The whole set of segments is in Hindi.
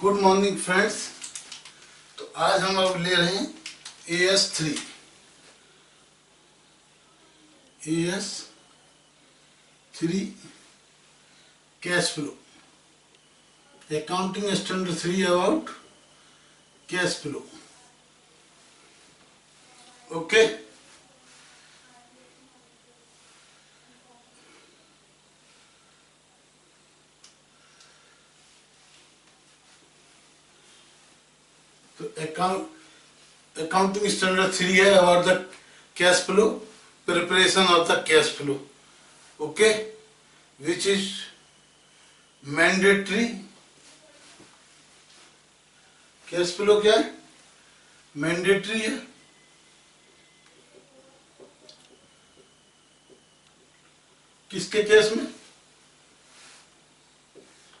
गुड मॉर्निंग फ्रेंड्स तो आज हम अब ले रहे हैं A S three A S three cash flow accounting standard three about cash flow okay तो अकाउंटिंग स्टैंडर्ड थ्री है about the cash flow preparation of the cash flow okay which is mandatory cash flow क्या है? मैंडेटरी है. किसके केस में?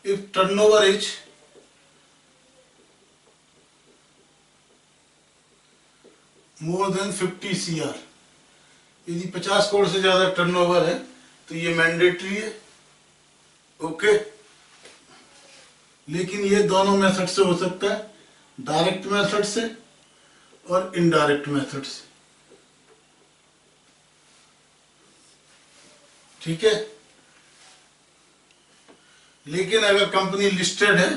If turnover is more than 50 C R यदि 50 करोड़ से ज़्यादा टर्नओवर है तो ये मैंडेटरी है। ओके लेकिन ये दोनों मेथड से हो सकता है। डायरेक्ट मेथड से और इनडायरेक्ट मेथड से। ठीक है? लेकिन अगर कंपनी लिस्टेड है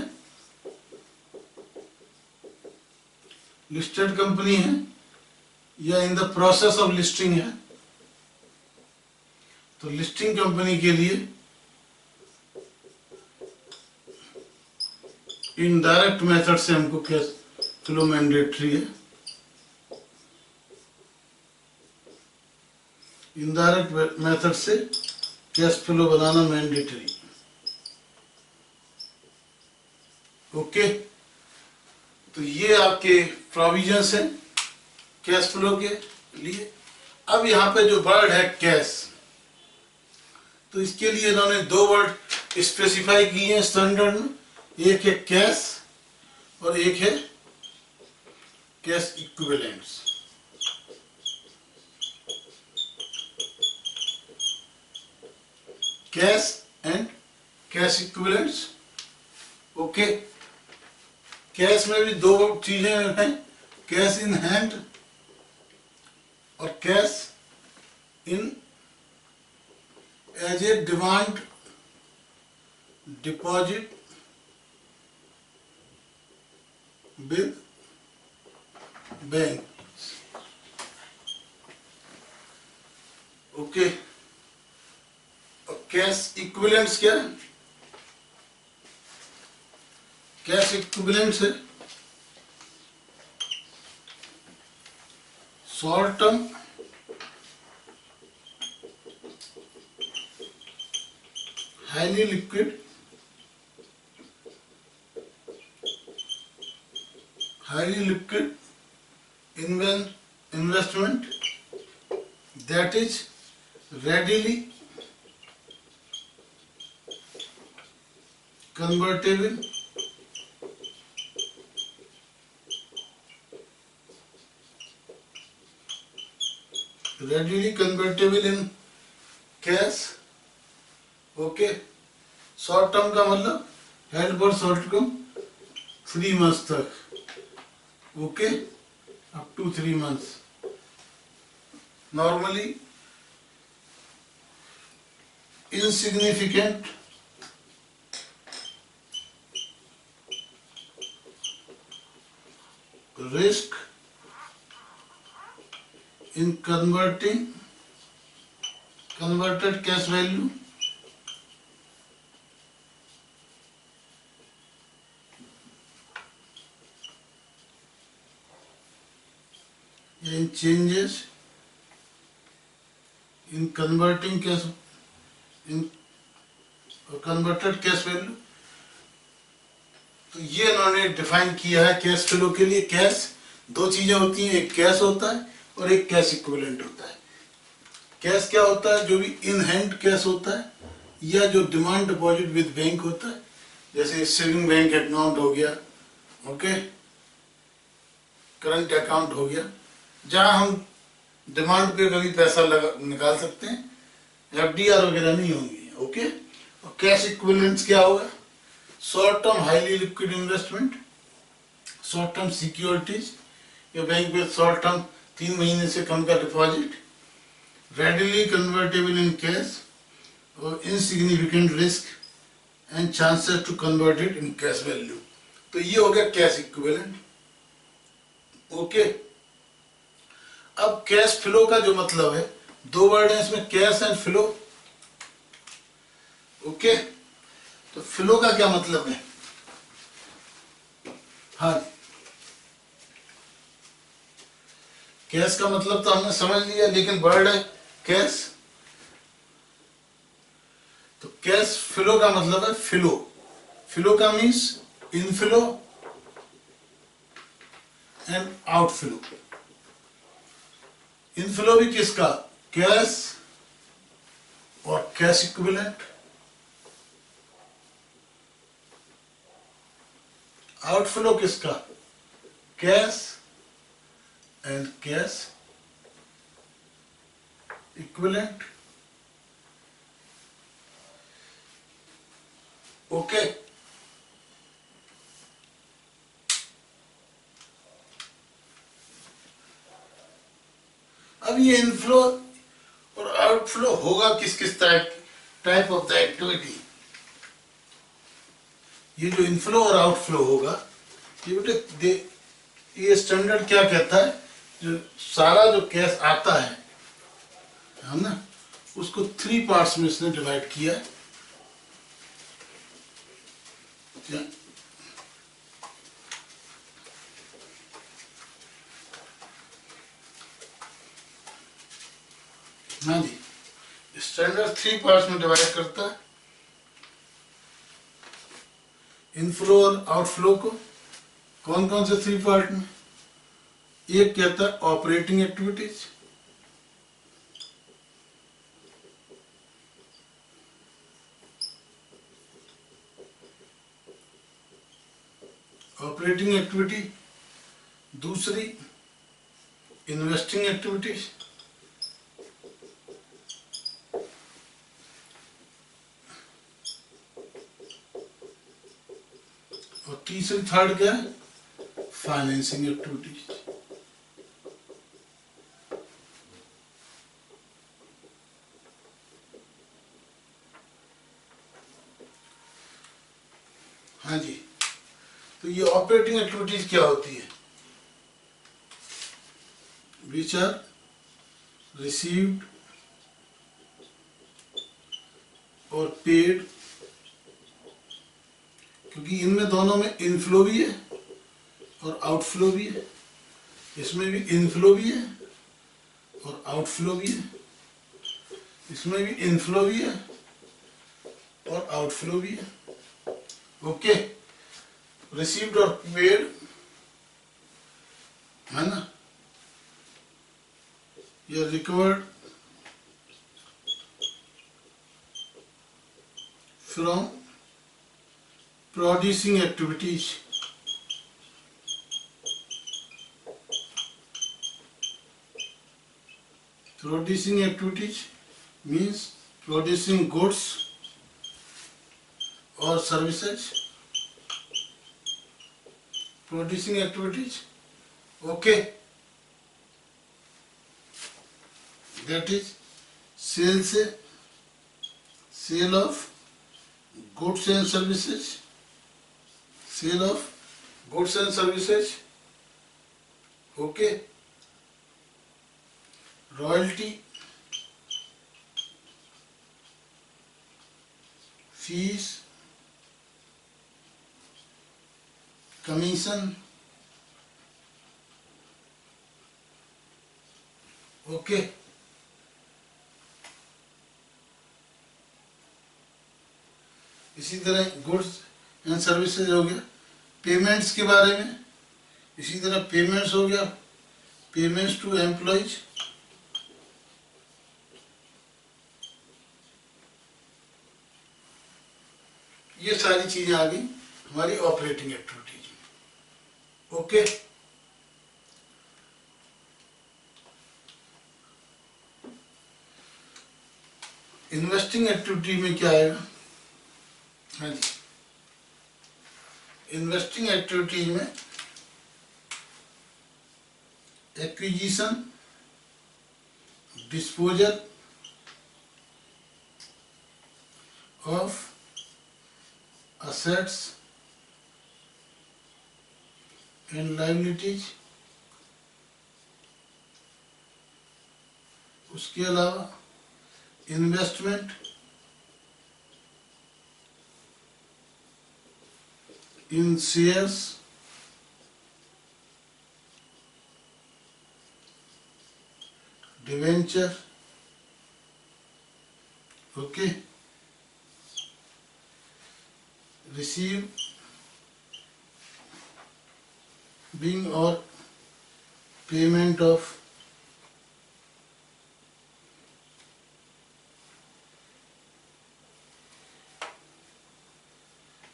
लिस्टेड कंपनी है या in the process of listing है तो लिस्टिंग कंपनी के लिए इनडायरेक्ट मेथड से हमको कैश फ्लो मैंडेटरी है। इनडायरेक्ट मेथड से कैश फ्लो बनाना मैंडेटरी ओके तो ये आपके प्रोविजंस हैं। कैश फ्लो के लिए। अब यहाँ पे जो वर्ड है कैश तो इसके लिए इन्होंने दो वर्ड स्पेसिफाई किए हैं स्टैंडर्ड एक है कैश और एक है cash equivalents cash and cash equivalents okay cash में भी दो चीज़ें हैं, कैश इन हैंड और cash in age a demand deposit with bank okay और कैश इक्विवेलेंट्स क्या है? कैश इक्विवेलेंट्स है? Short highly liquid highly liquid investment that is readily convertible readily convertible in cash. Okay short term का मतलब held for short term three months तक. Okay up to three months normally insignificant risk in converting converted cash value in changes in converting cash in converted cash value तो ये इन्होंने डिफाइन किया है कैश फ्लो के लिए कैश दो चीज़ें होती हैं एक कैश होता है और एक कैश इक्विवेलेंट होता है। कैश क्या होता है? जो भी इन हैंड कैश होता है, या जो डिमांड डिपॉजिट विद बैंक होता है, जैसे सेविंग बैंक अकाउंट हो गया ओके करंट अकाउंट हो गया, जहाँ हम डिमांड पे कभी पैसा लगा, निकाल सकते हैं एफ़ डी आर वगैरह नहीं होंगी ओके और कैश इक्विवेलेंट्स क्या होगा? Short term highly liquid investment short term securities या बैंक में शॉर्ट टर्म तीन महीने से कम का deposit readily convertible in cash और insignificant risk and chances to convert it in cash value तो ये हो गया कैश इक्विवेलेंट ओके अब कैश फ्लो का जो मतलब है, दो वर्ड है इसमें कैश एंड फ्लो ओके तो फ्लो का क्या मतलब है? हाँ। कैश का मतलब तो हमने समझ लिया, लेकिन वर्ड है कैश तो कैश फ्लो का मतलब है फिलो फिलो का means inflow and outflow inflow भी किसका? कैश और कैश इक्विवेलेंट आउटफ्लो किसका? Cash and cash equivalent. Okay. अब ये इनफ्लो और आउटफ्लो होगा किस किस type type of the activity ये जो इनफ्लो और आउटफ्लो होगा, ये बेटे, ये स्टैंडर्ड क्या कहता है? जो सारा जो कैश आता है है ना, उसको थ्री पार्ट्स में इसने डिवाइड किया। है हाँ जी स्टैंडर्ड थ्री पार्ट्स में डिवाइड करता है। इनफ्लो और आउटफ्लो को कौन कौन से थ्री पार्ट में? एक कहता है ऑपरेटिंग एक्टिविटीज़ ऑपरेटिंग एक्टिविटी दूसरी इन्वेस्टिंग एक्टिविटीज़ और तीसरी थर्ड क्या है? फाइनेंसिंग एक्टिविटीज़ हाँ जी तो ये एक्टिविटीज़ क्या होती है? विच आर रिसीव्ड और पेड क्योंकि इनमें दोनों में इनफ्लो भी है और आउटफ्लो भी है। इसमें भी इनफ्लो भी है और आउटफ्लो भी है। इसमें भी इनफ्लो भी है और आउटफ्लो भी है। Okay रिसीव्ड और पेड है ना या recovered from producing activities producing activities means producing goods or services Producing activities okay that is sales sale of goods and services sale of goods and services okay royalty fees commission okay इसी तरह गुड्स एंड सर्विसेज़ हो गया। पेमेंट्स के बारे में। इसी तरह पेमेंट्स हो गया। पेमेंट्स टू एम्प्लॉयज़ ये सारी चीज़ें आ गई। हमारी ऑपरेटिंग एक्टिविटीज़ में ओके। इन्वेस्टिंग एक्टिविटी में क्या आएगा हाँ जी। इन्वेस्टिंग एक्टिविटीज़ में acquisition disposal of assets and liabilities उसके अलावा investment in shares debenture okay receive being or payment of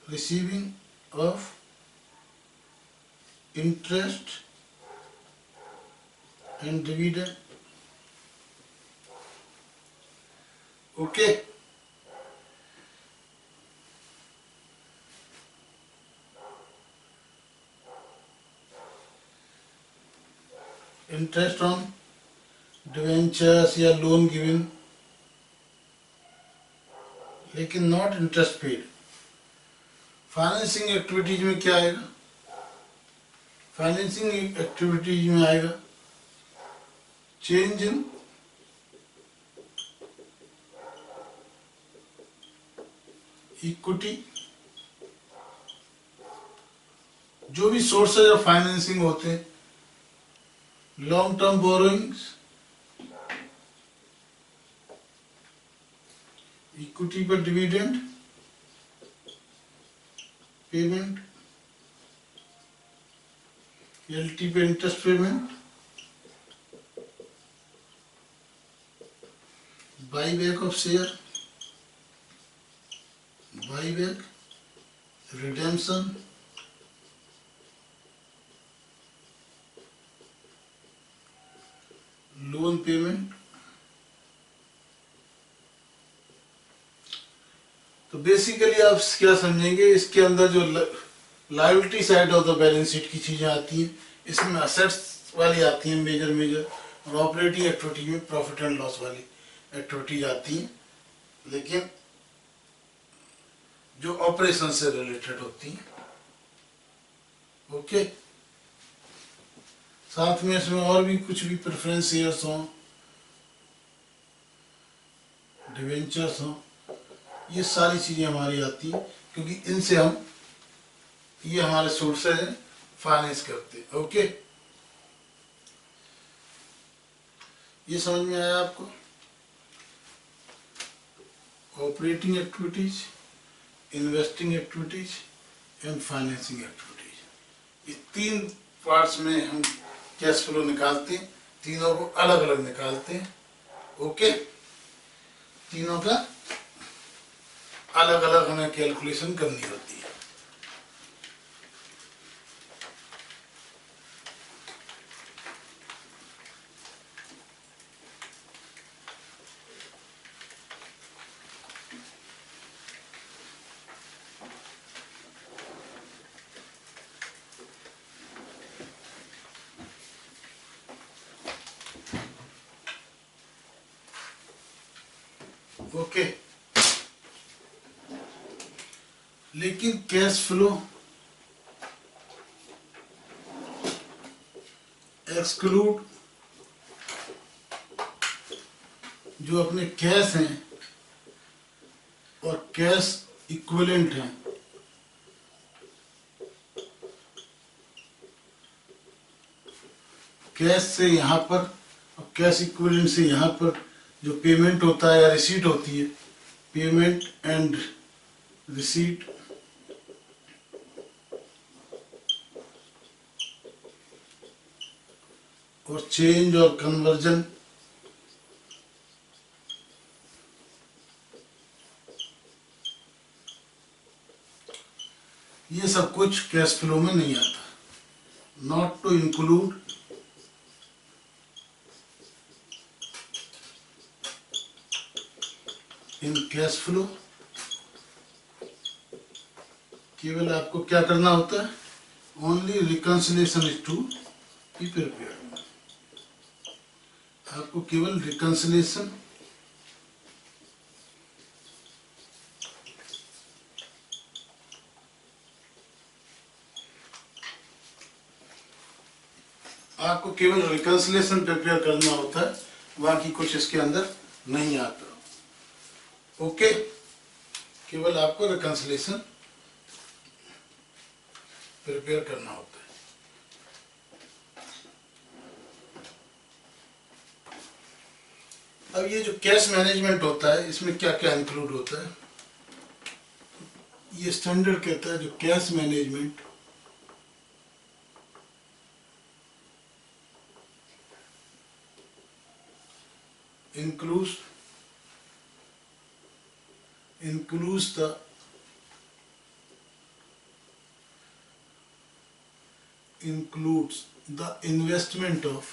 receiving of interest and dividend. Okay interest on debentures या लोन गिवन लेकिन not interest paid financing activities में क्या आएगा? फाइनेंसिंग एक्टिविटीज़ में आएगा चेंज इन इक्विटी जो भी सोर्सेज ऑफ़ फाइनेंसिंग होते हैं long term borrowings equity per dividend payment LT पे interest payment buyback of share buyback redemption loan payment तो बेसिकली आप क्या समझेंगे, इसके अंदर जो liability side of the balance sheet की चीज़ें आती हैं, इसमें असेट्स वाली आती हैं मेजर मेजर और ऑपरेटिंग एक्टिविटी में प्रॉफिट एंड लॉस वाली एक्टिविटीज़ आती हैं। लेकिन जो ऑपरेशन से रिलेटेड होती हैं। Okay okay? साथ में इसमें और भी कुछ भी प्रेफरेंस शेयर्स हों डिवेंचर्स हों ये सारी चीज़ें हमारी आती हैं, क्योंकि इनसे हम, ये हमारे सोर्सेज हैं फाइनेंस करते हैं ओके ये समझ में आया आपको? Operating activities investing activities and financing activities ये तीन पार्ट्स में हम कैश फ्लो निकालते हैं, तीनों को अलग अलग निकालते हैं, ओके? तीनों का अलग अलग हमें कैलकुलेशन करनी होती है ओके लेकिन कैश फ्लो एक्सक्लूड जो अपने कैश हैं और कैश इक्विवेलेंट हैं। कैश से यहाँ पर और कैश इक्विवेलेंट से यहाँ पर जो पेमेंट होता है या रिसीट होती है पेमेंट एंड रिसीट और चेंज और कन्वर्जन ये सब कुछ कैश फ्लो में नहीं आता। Not to include in cash flow केवल आपको क्या करना होता है? Only reconciliation is to be prepare आपको केवल रिकन्सिलेशन आपको केवल रिकन्सिलेशन प्रिपेयर करना होता है, बाकी कुछ इसके अंदर नहीं आता। ओके? केवल आपको रिकन्सिलेशन प्रिपेयर करना होता है। अब ये जो कैश मैनेजमेंट होता है, इसमें क्या क्या इंक्लूड होता है? ये स्टैंडर्ड कहता है जो cash management includes includes the includes the investment of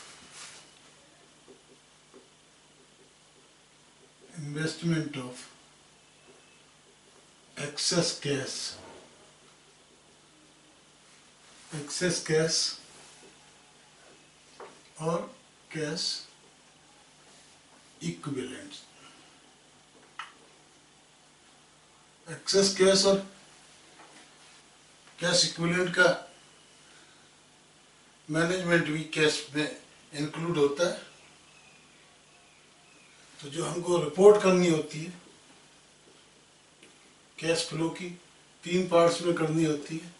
investment of excess cash excess cash or cash equivalents excess cash और कैश इक्विवेलेंट का मैनेजमेंट भी कैश में इंक्लूड होता है तो जो हमको रिपोर्ट करनी होती है कैश फ्लो की, तीन पार्ट्स में करनी होती है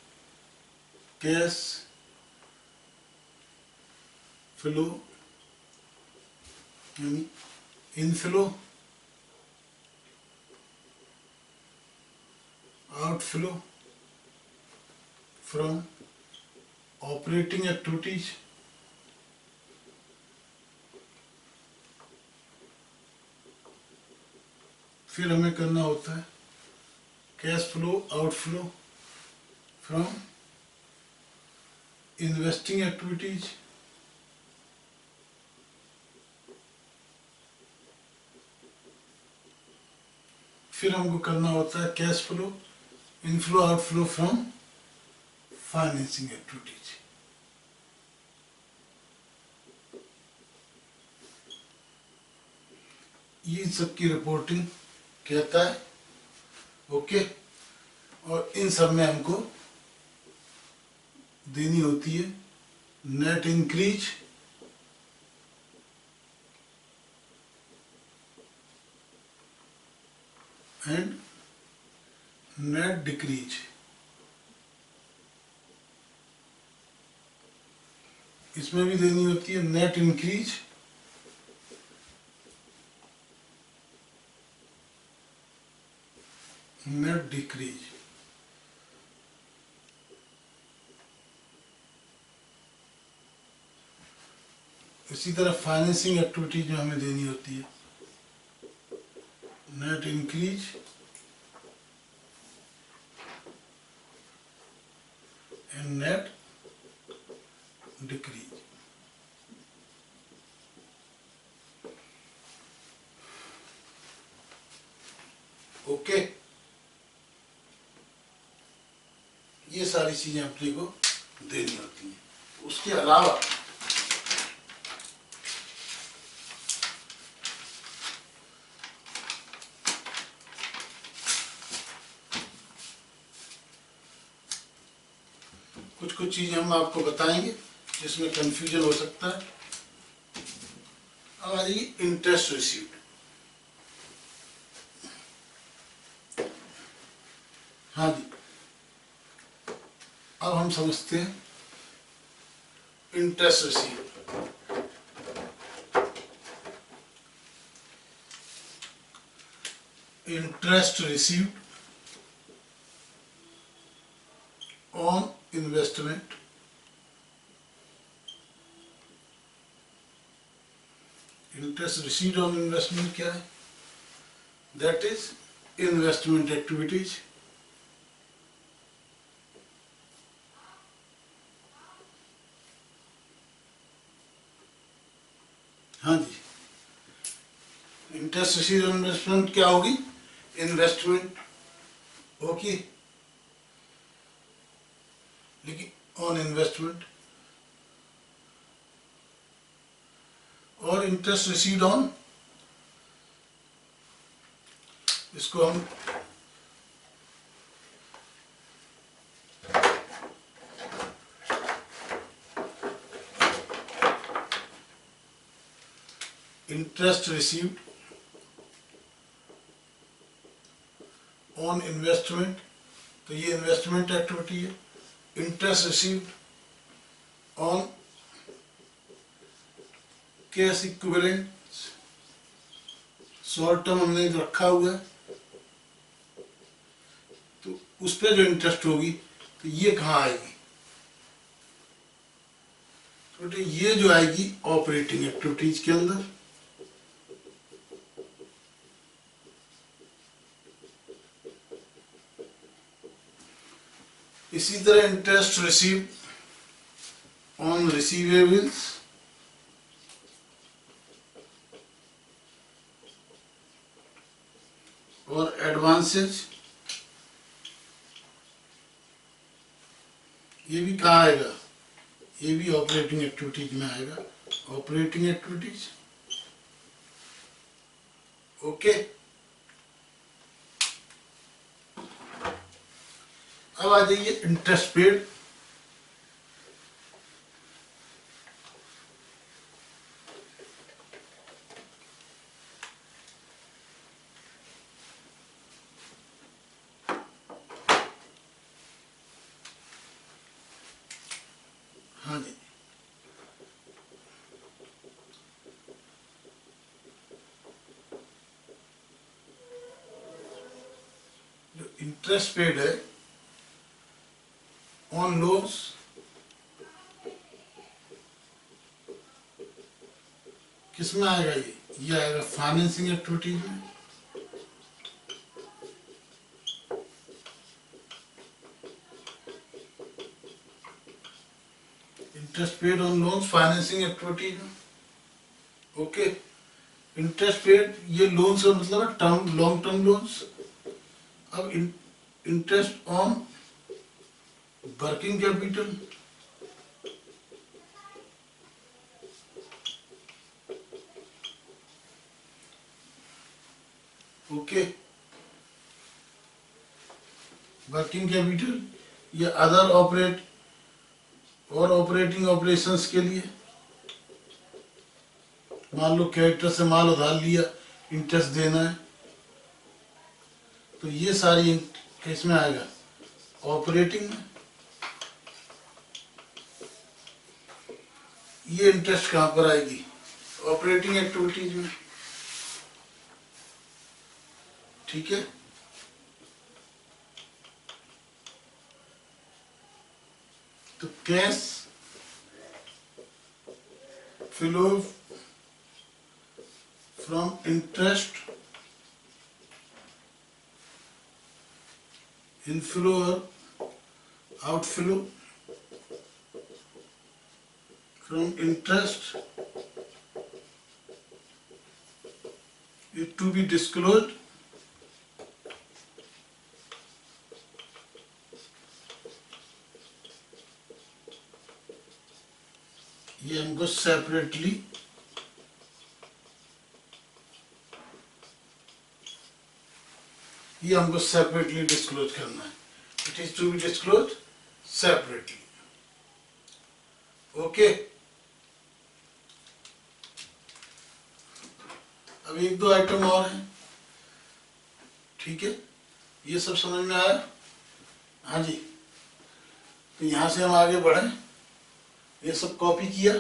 कैश फ्लो यानी inflow outflow from operating activities फिर हमें करना होता है cash flow outflow from investing activities फिर हमको करना होता है cash flow inflow outflow from financing activities ये सबकी रिपोर्टिंग कहता है, ओके। और इन सब में हमको देनी होती है net increase and net decrease इसमें भी देनी होती है नेट इंक्रीज नेट डिक्रीज इसी तरह फाइनेंसिंग एक्टिविटी जो हमें देनी होती है। Net increase and net decrease okay ये सारी चीज़ें अपने को देनी होती हैं। उसके अलावा कुछ कुछ चीज़ें हम आपको बताएँगे जिसमें कंफ्यूजन हो सकता है। आ जाइए इंटरेस्ट रिसीव्ड हाँ जी। हम समझते हैं interest receive interest receive on investment interest receive on investment क्या है? That is investment activities receive investment क्या होगी? इन्वेस्टमेंट ओके ऑन इन्वेस्टमेंट और इंटरेस्ट रिसीव्ड ऑन इसको हम इंटरेस्ट रिसीव्ड ऑन इन्वेस्टमेंट तो ये इन्वेस्टमेंट एक्टिविटी है interest received on cash equivalent short term हमने रखा हुआ है तो उस पर जो इंटरेस्ट होगी तो ये कहाँ आएगी? तो ये जो आएगी ऑपरेटिंग एक्टिविटीज़ के अंदर इसी तरह इंटरेस्ट रिसीव ऑन रिसीवेबल्स और एडवांसेज ये भी कहा आएगा? ये भी ऑपरेटिंग एक्टिविटीज़ में आएगा। ऑपरेटिंग एक्टिविटीज़ ओके अब आ जाइए इंटरेस्ट पेड हाँ जी। जो इंटरेस्ट पेड है ऑन लोन्स किसमें आएगा ये? ये आएगा फाइनेंसिंग एक्टिविटीज़ में। Interest paid on loans financing activities में ओके इंटरेस्ट पेड ये लोन्स का मतलब है टर्म लॉन्ग टर्म लोन्स अब interest on working capital okay working capital या अदर ऑपरेट और ऑपरेटिंग ऑपरेशंस के लिए। मान लो कैरेक्टर से माल उधार लिया इंटरेस्ट देना है। तो ये सारी किसमें आएगा। ऑपरेटिंग में। ये इंटरेस्ट कहाँ पर आएगी? ऑपरेटिंग एक्टिविटीज़ में। ठीक है? तो cash flow from interest inflow और outflow from interest is to be disclosed. ये हमको सेपरेटली ये हमको सेपरेटली डिस्क्लोज करना है it is to be disclose separately okay अब एक दो आइटम और हैं। ठीक है? ये सब समझ में आया? हाँ जी। तो यहाँ से हम आगे बढ़े। ये सब कॉपी किया।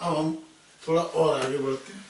अब हम थोड़ा और आगे बढ़ते हैं।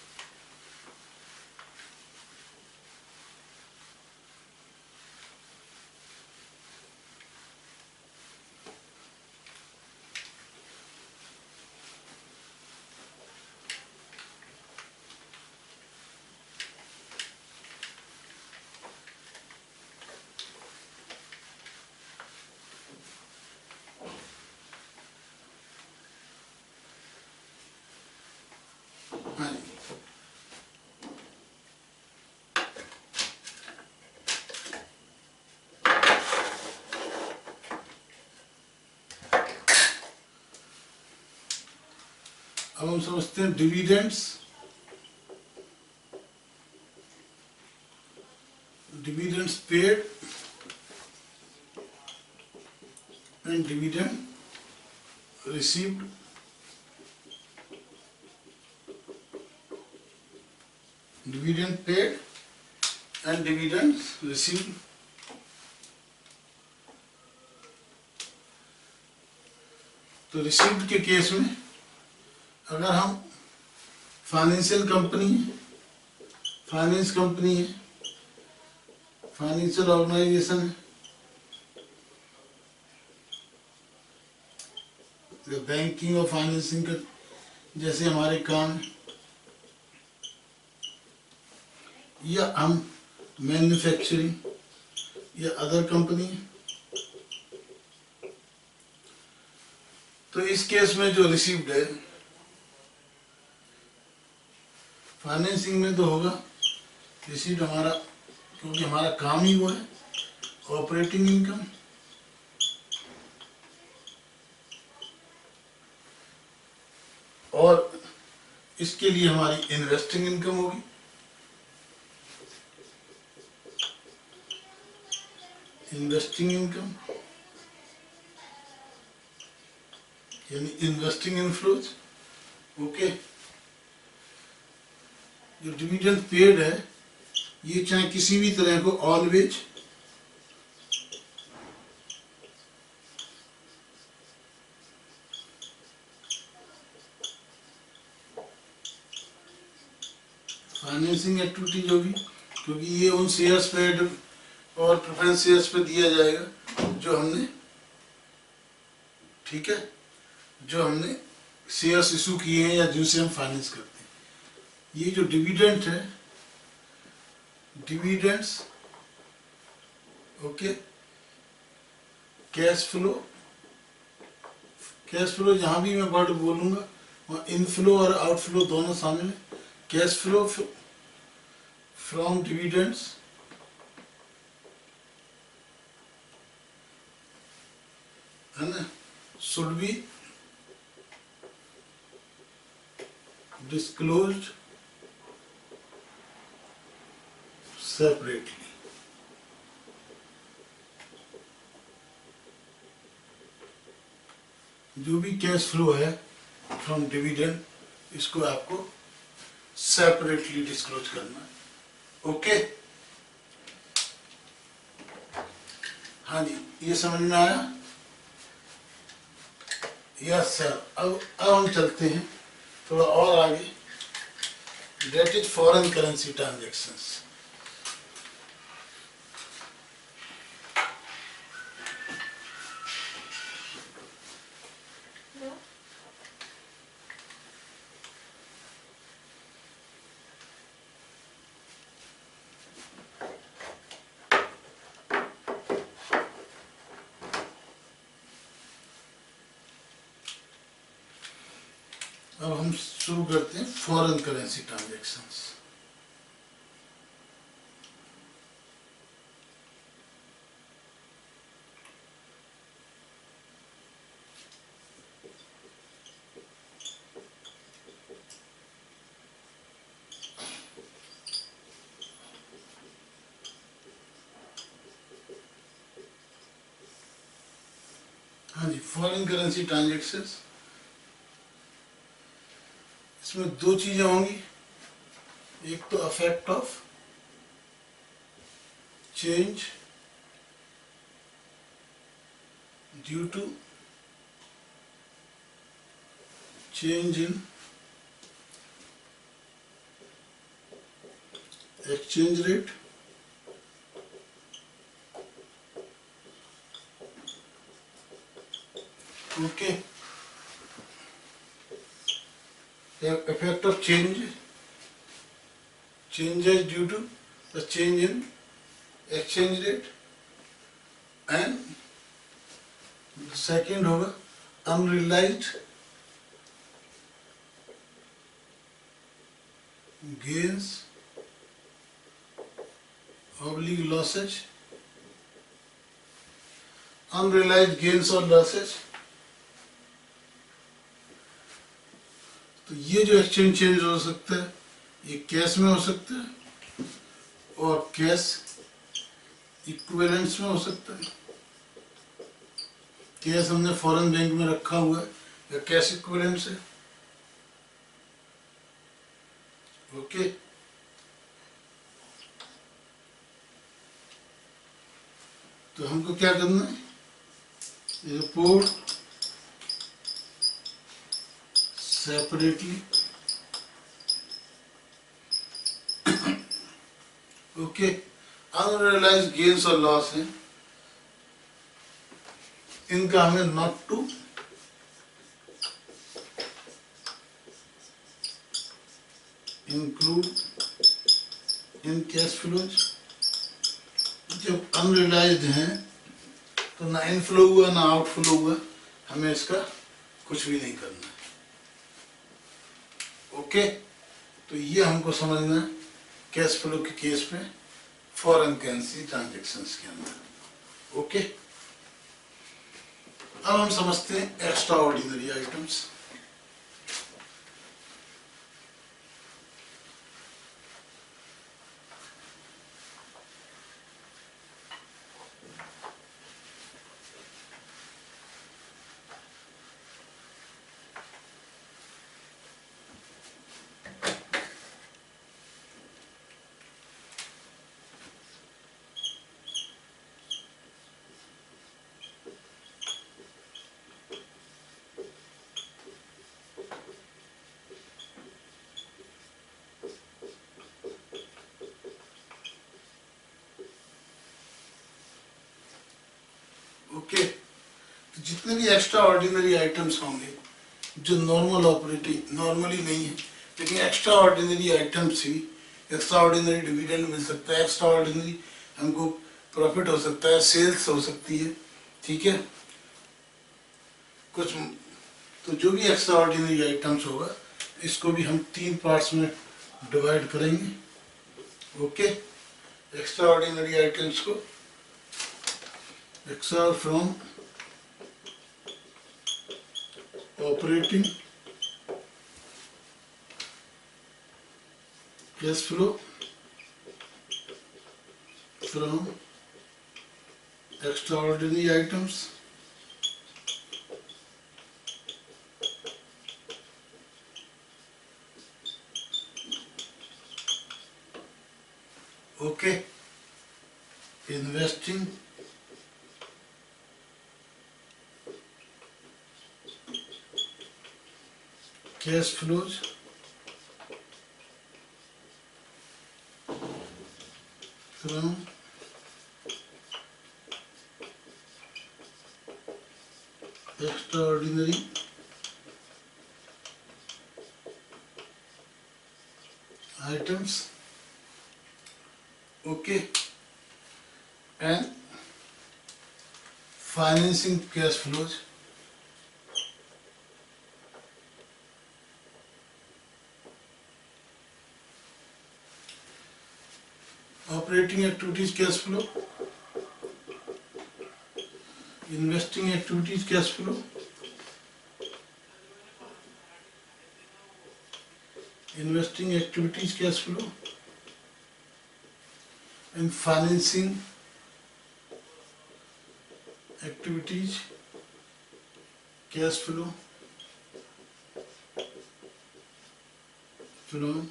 अब हम समझते हैं dividends dividends paid and dividend received dividend paid and dividends received तो रिसीव्ड के केस में अगर हम फाइनेंशियल कंपनी फाइनेंस कंपनी है फाइनेंशियल ऑर्गेनाइजेशन है बैंकिंग और फाइनेंसिंग का जैसे हमारे काम या हम मैन्युफैक्चरिंग या अदर कंपनी तो इस केस में जो रिसीव्ड है फाइनेंसिंग में तो होगा रिसीव्ड हमारा, क्योंकि हमारा काम ही वो है, ऑपरेटिंग इनकम। और इसके लिए हमारी इन्वेस्टिंग इनकम होगी। इन्वेस्टिंग इनकम, यानी इन्वेस्टिंग इनफ्लोज ओके? जो डिविडेंड पेड है, ये चाहे किसी भी तरह को ऑलवेज फाइनेंसिंग एक्टिविटी जो भी क्योंकि ये उन शेयर्स पे और प्रेफरेंस शेयर्स पे दिया जाएगा, जो हमने, ठीक है, जो हमने शेयर्स इशू किए हैं या जिनसे हम फाइनेंस करते हैं। ये जो डिविडेंट है dividends okay cash flow cash flow जहाँ भी मैं वर्ड बोलूँगा, वहाँ इनफ्लो और आउटफ्लो दोनों शामिल है। कैश फ्लो फ्रॉम डिविडेंट्स है ना, should be disclosed separately. जो भी कैश फ्लो है फ्रॉम डिविडेंड इसको आपको सेपरेटली डिस्क्लोज करना है। ओके हाँ जी, ये समझ में आया? यस सर अब अब हम चलते हैं। थोड़ा और आगे। That is foreign currency transactions अब हम शुरू करते हैं फॉरेन करेंसी ट्रांजेक्शन्स हाँ जी फॉरेन करेंसी ट्रांजेक्शन्स इसमें दो चीज़ें होंगी। एक तो effect of change due to change in exchange rate okay the effect of change changes due to the change in exchange rate and the second होगा unrealized gains oblique losses unrealized gains or losses तो ये जो एक्सचेंज चेंज हो सकता है, ये कैश में हो सकता है, और कैश इक्विवेलेंस में हो सकता है। कैश हमने फॉरेन बैंक में रखा हुआ है, या कैश इक्विवेलेंस है। ओके तो हमको क्या करना है? Report separately. Okay unrealised gains और लॉस है. इनका हमें not to include in cash flows जब अनरियलाइज हैं तो ना इनफ्लो हुआ, ना आउटफ्लो हुआ, हमें इसका कुछ भी नहीं करना है। ओके तो ये हमको समझना है कैश फ्लो के केस में फॉरेन करेंसी ट्रांजेक्शन्स के अंदर। ओके अब हम समझते हैं एक्स्ट्रा ऑर्डिनरी आइटम्स ओके तो जितने भी एक्स्ट्रा ऑर्डिनरी आइटम्स होंगे, जो नॉर्मल ऑपरेटिंग नॉर्मली नहीं है, लेकिन एक्स्ट्रा ऑर्डिनरी आइटम्स ही एक्स्ट्रा ऑर्डिनरी डिविडेंड मिल सकता है एक्स्ट्रा ऑर्डिनरी हमको प्रॉफिट हो सकता है सेल्स हो सकती है, ठीक है? कुछ तो जो भी एक्स्ट्रा ऑर्डिनरी आइटम्स होगा, इसको भी हम तीन पार्ट्स में डिवाइड करेंगे ओके एक्स्ट्रा ऑर्डिनरी आइटम्स को extra from operating cash flow from extraordinary items. Okay. Investing cash flows from extraordinary. Items. Okay. And financing cash flows operating activities cash flow investing activities cash flow investing activities cash flow and financing activities cash flow from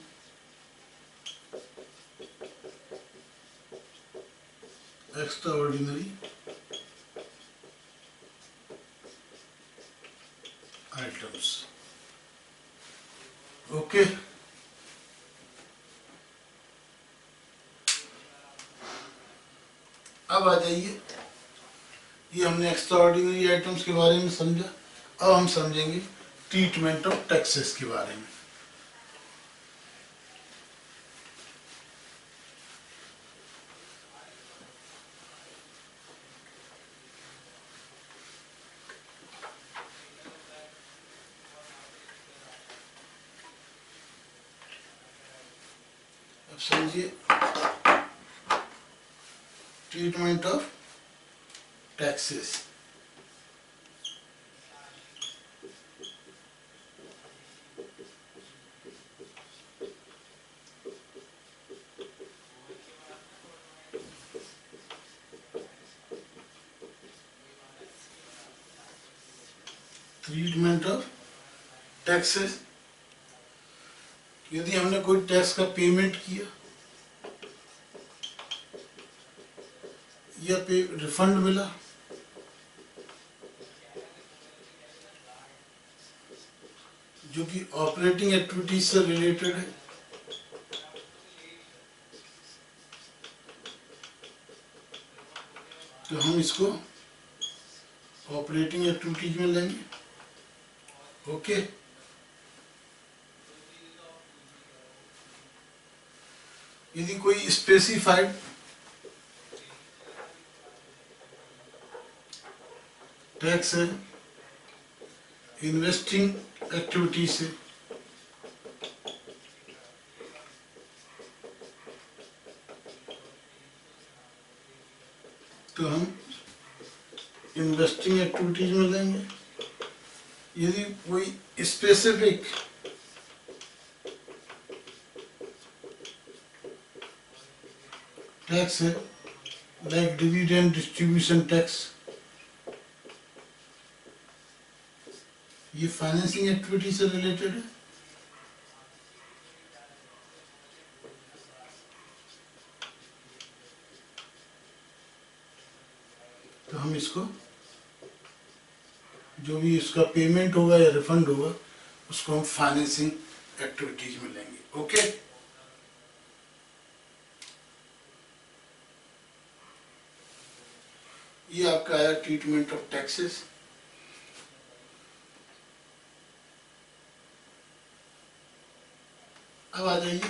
extraordinary items. Okay. अब आ जाइए। ये हमने एक्स्ट्राऑर्डिनरी आइटम्स के बारे में समझा। अब हम समझेंगे ट्रीटमेंट ऑफ़ टैक्सेस के बारे में। Texas. ट्रीटमेंट ऑफ़ टैक्सेस यदि हमने कोई टैक्स का पेमेंट किया, या पे रिफंड मिला जो कि ऑपरेटिंग एक्टिविटीज़ से रिलेटेड है। तो हम इसको ऑपरेटिंग एक्टिविटीज़ में लेंगे। ओके यदि कोई स्पेसिफाइड टैक्स है इन्वेस्टिंग एक्टिविटी से तो हम इन्वेस्टिंग एक्टिविटीज़ में लेंगे यदि कोई स्पेसिफिक टैक्स है लाइक डिविडेंड डिस्ट्रीब्यूशन टैक्स ये फाइनेंसिंग एक्टिविटी से रिलेटेड है? तो हम इसको, जो भी इसका पेमेंट होगा या रिफंड होगा, उसको हम फाइनेंसिंग एक्टिविटीज़ में लेंगे ओके ये आपका आया ट्रीटमेंट ऑफ़ टैक्सेस अब आ जाइए।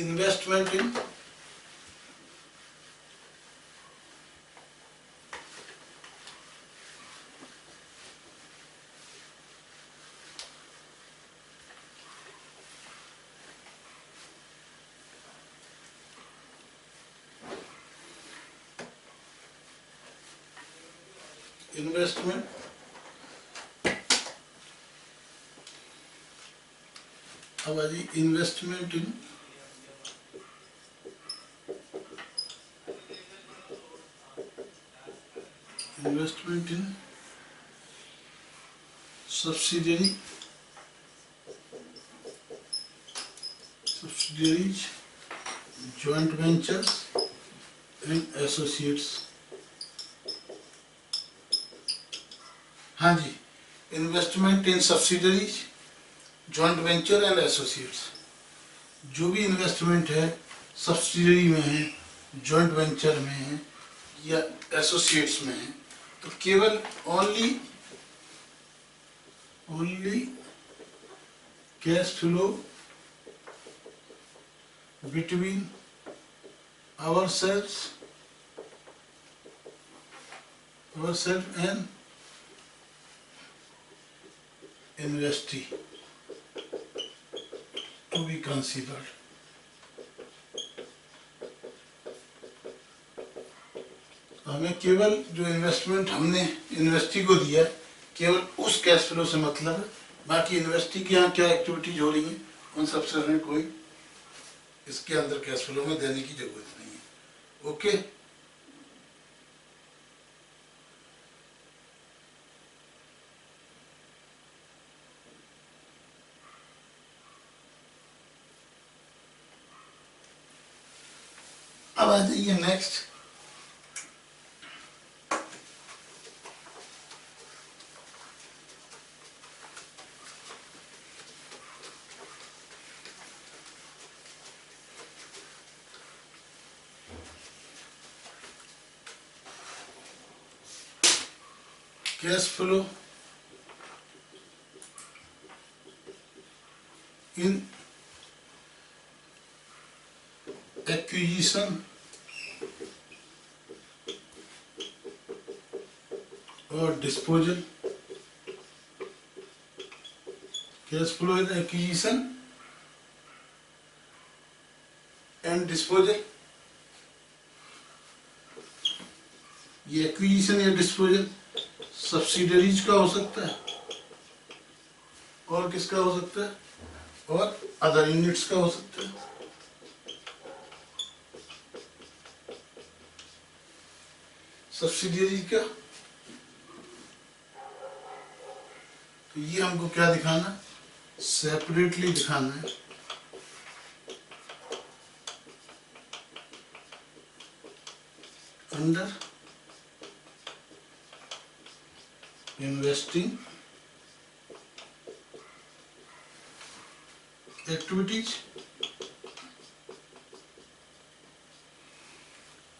इन्वेस्टमेंट इन investment जाइए investment in investment in subsidiary subsidiaries, joint ventures, and associates. हाँ जी investment in subsidiaries joint venture and associates जो भी इन्वेस्टमेंट है सब्सिडरी में है जॉइंट वेंचर में है, या एसोसिएट्स में है तो केवल only only cash flow between our sales our self and investee. To be considered. हमें केवल जो इन्वेस्टमेंट हमने इन्वेस्टी को दिया केवल उस कैश फ्लो से मतलब है। बाकी इन्वेस्टी की यहाँ क्या एक्टिविटीज़ हो रही हैं, उन सबसे हमें कोई इसके अंदर कैश फ्लो में देने की ज़रूरत नहीं है। ओके अब आ जाइए next cash flow in acquisition और disposal. Cash flow in acquisition and disposal. ये एक्विजिशन या डिस्पोजल सब्सिडरीज का हो सकता है और किसका हो सकता है? और अदर यूनिट्स का हो सकता है। सब्सिडियरी का तो ये हमको क्या दिखाना है? सेपरेटली दिखाना है। Under investing activities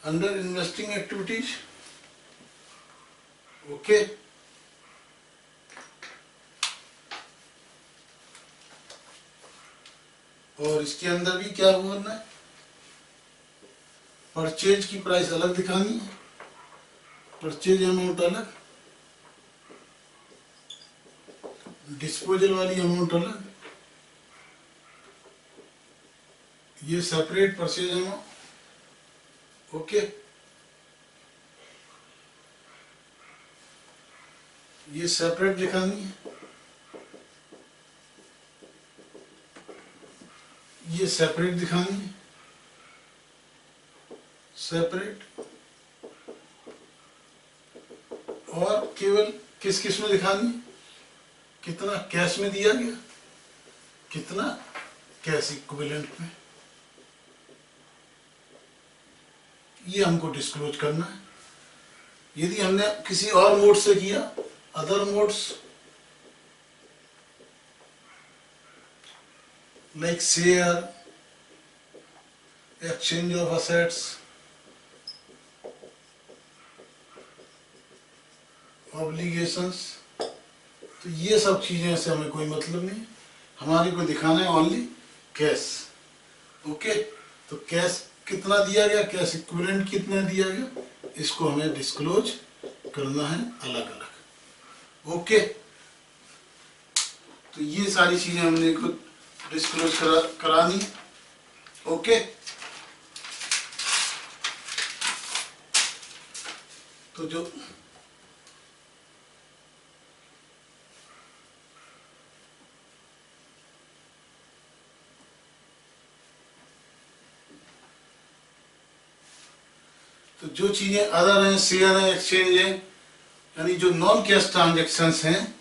under investing activities okay. और इसके अंदर भी क्या बोलना है परचेज की प्राइस अलग दिखानी है। परचेज अमाउंट अलग। डिस्पोजल वाली अमाउंट अलग। ये सेपरेट परचेज अमाउंट ओके ये सेपरेट दिखानी है। ये सेपरेट दिखानी है सेपरेट और केवल किस किसमें दिखानी है कितना कैश में दिया गया? कितना कैश इक्विवेलेंट में? ये हमको डिस्क्लोज करना है। यदि हमने किसी और मोड से किया other modes like share exchange of assets obligations तो ये सब चीज़ें से हमें कोई मतलब नहीं हमारे को दिखाना है ओनली कैश ओके तो कैश कितना दिया गया? कैश इक्विवेलेंट कितना दिया गया? इसको हमें डिस्क्लोज करना है अलग अलग ओके तो ये सारी चीज़ें हमने को डिस्क्लोज करा करानी ओके तो जो तो जो चीज़ें अदर हैं शेयर है एक्सचेंज है, यानी जो नॉन कैश ट्रांजेक्शन हैं,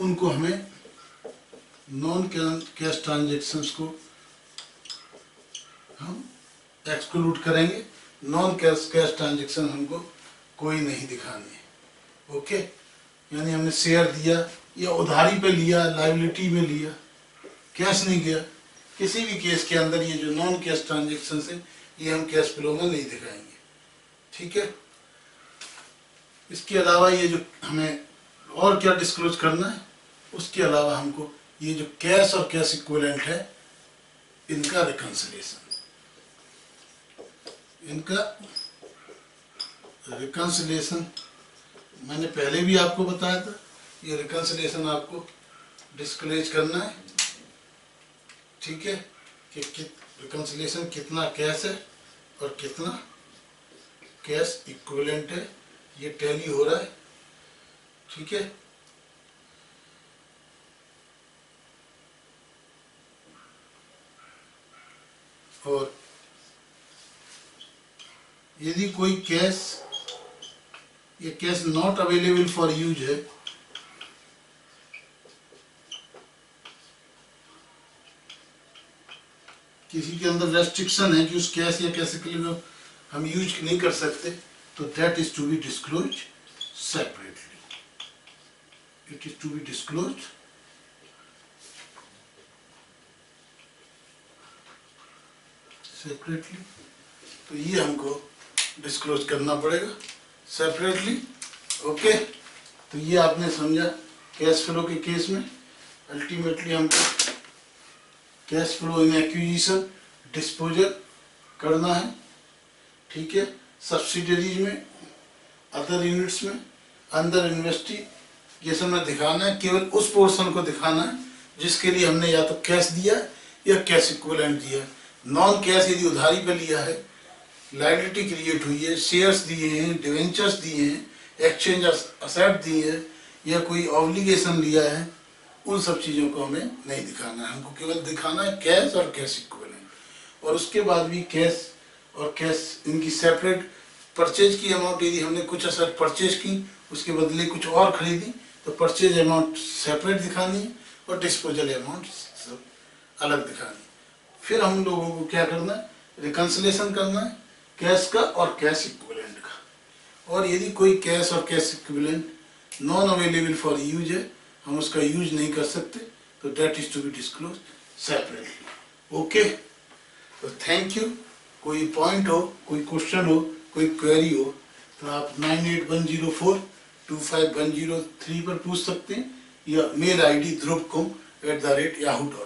उनको हमें नॉन कैश ट्रांजेक्शन को हम एक्सक्लूड करेंगे। नॉन कैश कैश ट्रांजेक्शन हमको कोई नहीं दिखानी है। ओके? यानी हमने शेयर दिया या उधारी पे लिया लाइबिलिटी में लिया, कैश नहीं गया किसी भी केस के अंदर ये जो नॉन कैश ट्रांजेक्शन है, ये हम कैश फ्लो में नहीं दिखाएँगे। ठीक है? इसके अलावा ये जो हमें और क्या डिस्क्लोज करना है, उसके अलावा हमको ये जो कैश और कैश इक्विवेलेंट है इनका रिकंसिलेशन इनका रिकंसिलेशन मैंने पहले भी आपको बताया था ये रिकंसिलेशन आपको डिस्क्लोज करना है। ठीक है? कि, कि रिकंसिलेशन कितना कैश है और कितना कैश इक्विवेलेंट है ये टैली हो रहा है। ठीक है? और यदि कोई कैश ये cash not available for use है, किसी के अंदर रेस्ट्रिक्शन है कि उस कैश या कैसे के लिए हम यूज़ नहीं कर सकते तो that is to be disclose separately it is to be disclose separately तो ये हमको डिस्क्लोज करना पड़ेगा सेपरेटली ओके तो ये आपने समझा कैश फ्लो के केस में। अल्टीमेटली हमको cash flow in acquisition disposal करना है, ठीक है? सब्सिडरीज में अदर यूनिट्स में अंदर इन्वेस्टी इन्वेस्टिगेशन में दिखाना है, केवल उस पोर्शन को दिखाना है, जिसके लिए हमने या तो कैश दिया या कैश इक्विवेलेंट दिया। नॉन कैश यदि उधारी पे लिया है लाइबिलिटी क्रिएट हुई है शेयर्स दिए हैं डिवेंचर्स दिए हैं एक्सचेंज असेट दिए हैं, या कोई ऑब्लिगेशन लिया है, उन सब चीज़ों को हमें नहीं दिखाना है। हमको केवल दिखाना है कैश और कैश इक्विवेलेंट और उसके बाद भी कैश और कैश इनकी सेपरेट परचेज की अमाउंट यदि हमने कुछ असर परचेज की, उसके बदले कुछ और खरीदी तो परचेज अमाउंट सेपरेट दिखानी है और डिस्पोजल अमाउंट सब अलग दिखानी है। फिर हम लोगों को क्या करना है? रिकन्सिलेशन करना है कैश का और कैश इक्विवेलेंट का। और यदि कोई कैश और cash equivalent non available for use है, हम उसका यूज़ नहीं कर सकते तो that is to be disclose separately okay तो थैंक यू कोई पॉइंट हो, कोई क्वेश्चन हो, कोई क्वेरी हो तो आप nine eight one zero four two five one zero three पर पूछ सकते हैं, या मेल आई डी ध्रुव कुम at the rate Yahoo dot